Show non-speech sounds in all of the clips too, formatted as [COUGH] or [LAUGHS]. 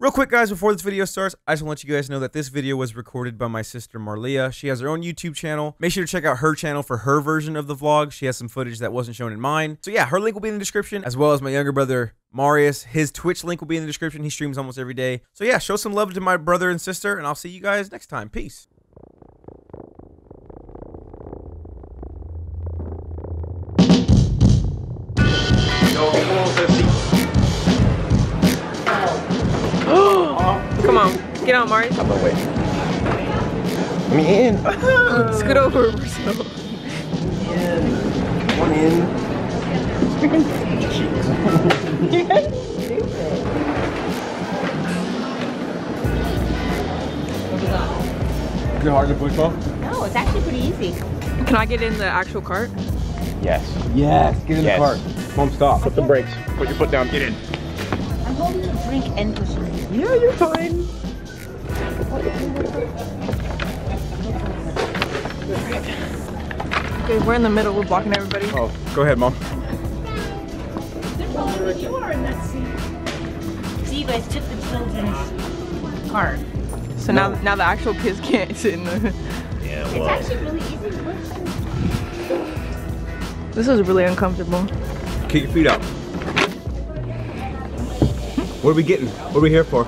Real quick, guys, before this video starts, I just want to let you guys know that this video was recorded by my sister Marlia. She has her own YouTube channel. Make sure to check out her channel for her version of the vlog. She has some footage that wasn't shown in mine. So yeah, her link will be in the description, as well as my younger brother Marius. His Twitch link will be in the description. He streams almost every day. So yeah, show some love to my brother and sister, and I'll see you guys next time. Peace. Get out, Mari. I'm gonna wait. Let me in. Scoot over, Brazil. Come on in. Is it hard to push off? No, it's actually pretty easy. Can I get in the actual cart? Yes. Yes, get in Yes. the car. Mom, stop. Put the brakes. Put your foot down. Get in. I'm holding the drink and pushing it. Yeah, you're fine. Okay, we're in the middle. We're blocking everybody. Oh, go ahead, Mom. So you guys took the children's cart. So now, now the actual kids can't sit in the. [LAUGHS] Yeah, It's actually really easy to push. This is really uncomfortable. Kick your feet out. What are we getting? What are we here for?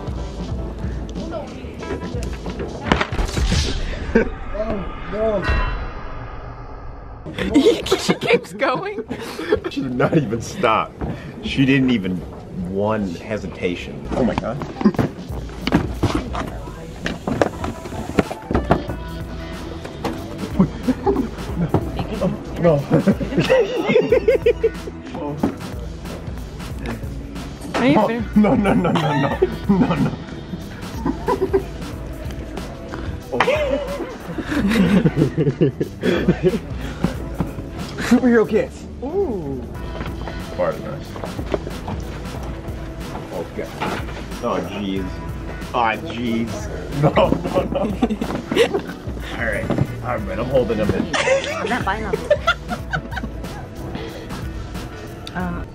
She keeps going. She did not even stop. She didn't even one hesitation. Oh my god. no. Are you fair? No, no, no, no, no, no, no. [LAUGHS] Superhero kids. Pardon us. Okay. Oh, jeez. Oh, jeez. No, no, no. [LAUGHS] All right. All right, I'm holding him in. I'm not buying them. [LAUGHS] Um,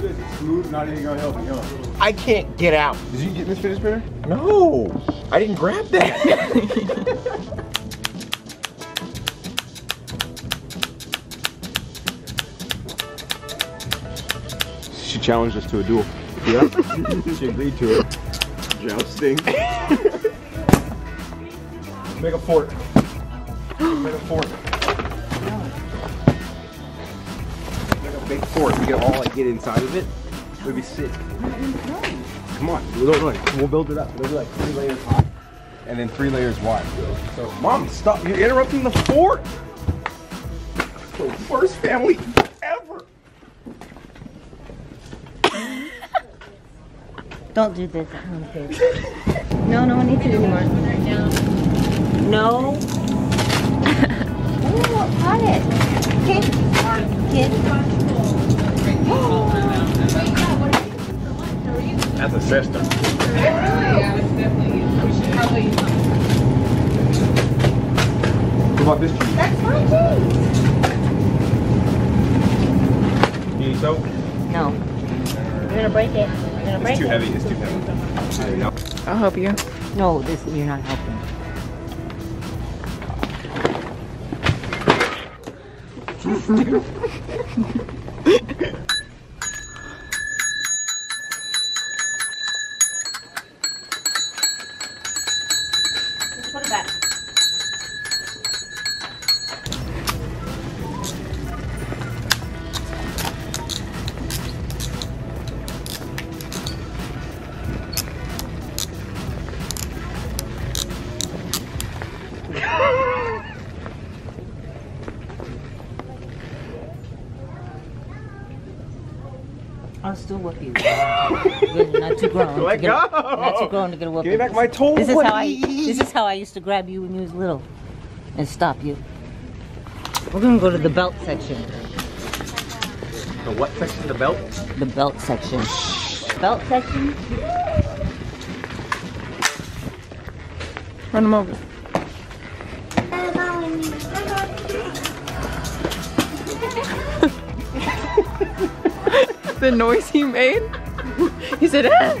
It's smooth, not even gonna help you, huh? I can't get out. Did you get this fidget spinner? No, I didn't grab that. [LAUGHS] She challenged us to a duel. yep. [LAUGHS] She agreed to it. Jousting. [LAUGHS] Make a fort. Make a fort. Like a big fort. We can all like get inside of it. It would be sit. Come on. We'll build it up. It'll be like three layers high. And then three layers wide. So, Mom, stop. You're interrupting the fort. The worst family don't do this at home, kids. No, no one needs it anymore. No. [LAUGHS] oh, got it. Kid. Kid. That's a system. What about this cheese? That's my cheese. You need soap? No. You're gonna break it. You're gonna break It's too it. heavy. It's too heavy. I'll help you. No, this you're not helping. [LAUGHS] I'll still whip you. You're not too grown. Let to get, go. Not too grown to get a whipping. Give me back my toy. This is how I. This is how I used to grab you when you was little, and stop you. We're gonna go to the belt section. The what section? The belt? The belt section. Belt section. Run him over. The noise he made. [LAUGHS] He said, ah.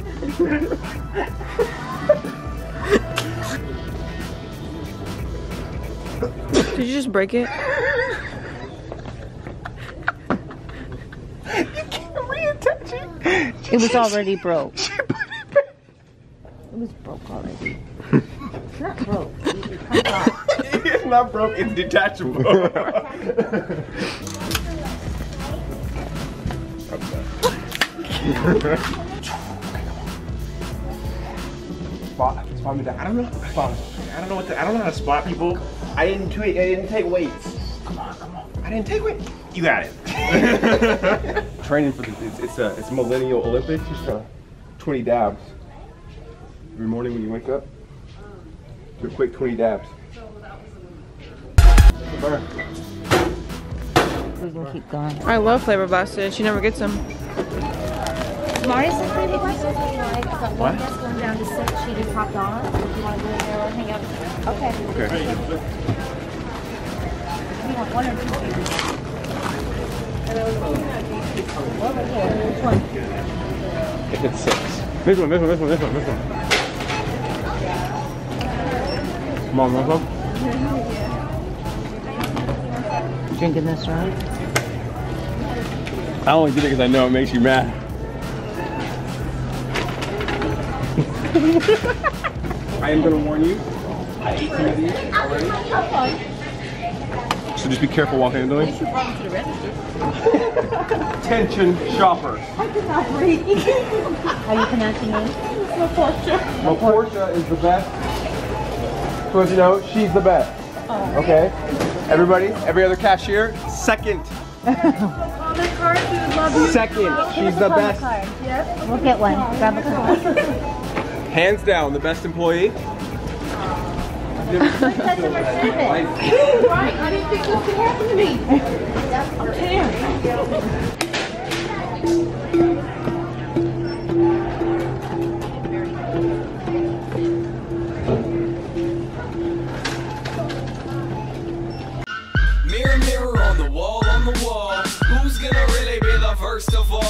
Did you just break it? It was already broke. It was broke already. It's [LAUGHS] not broke. It comes off. it's not broke, it's detachable. [LAUGHS] spot, spot me down. I don't know. Spot. I don't know what. To, I don't know how to spot people. I didn't. Tweet, I didn't take weights. Come on, come on. I didn't take weight. You got it. [LAUGHS] Training for this. It's, it's a. It's a millennial Olympics. Just uh, 20 dabs. Every morning when you wake up, do a quick 20 dabs. Burn. We can keep going. I love flavor blasted. She never gets them. Mari said flavor blasted. Like, I've got one guest going down to sit. She just hopped on. If you want to go in there or hang out. Okay. Okay. You want one or two flavors? If it's six. This one, this one, this one, this one, this one. Come on, one. Drinking this, right? I only did it because I know it makes you mad. I am gonna warn you. I ate some of these already. So just be careful walking while handling. Attention shoppers. I cannot read. How are you pronounce your name? Well, Portia is the best. So as you know, she's the best. Okay? Everybody, every other cashier, second. Second, she's the best. We'll get one. Grab a card. [LAUGHS] Hands down, the best employee. Mirror, mirror on the wall, on the wall. Who's gonna really be the first of all?